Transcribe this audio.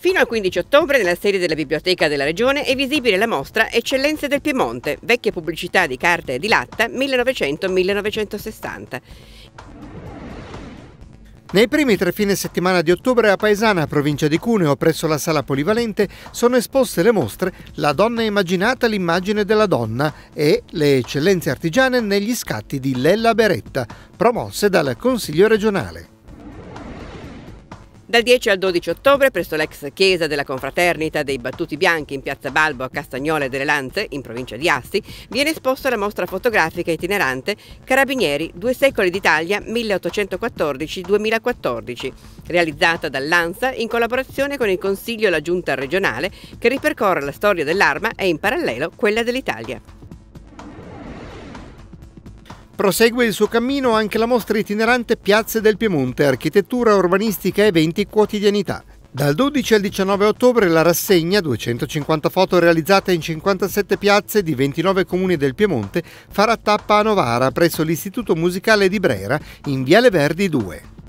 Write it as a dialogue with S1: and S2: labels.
S1: Fino al 15 ottobre nella sede della Biblioteca della Regione è visibile la mostra Eccellenze del Piemonte, vecchie pubblicità di carta e di latta 1900-1960.
S2: Nei primi tre fine settimana di ottobre a Paesana, provincia di Cuneo, presso la sala polivalente, sono esposte le mostre La donna immaginata, l'immagine della donna e Le eccellenze artigiane negli scatti di Lella Beretta, promosse dal Consiglio regionale.
S1: Dal 10 al 12 ottobre, presso l'ex chiesa della Confraternita dei Battuti Bianchi in piazza Balbo a Castagnole delle Lanze, in provincia di Asti, viene esposta la mostra fotografica itinerante Carabinieri, due secoli d'Italia 1814-2014, realizzata dall'ANSA in collaborazione con il Consiglio e la Giunta regionale, che ripercorre la storia dell'arma e in parallelo quella dell'Italia.
S2: Prosegue il suo cammino anche la mostra itinerante Piazze del Piemonte, architettura, urbanistica, eventi, quotidianità. Dal 12 al 19 ottobre la rassegna, 250 foto realizzate in 57 piazze di 29 comuni del Piemonte, farà tappa a Novara presso l'Istituto Musicale di Brera in Viale Verdi 2.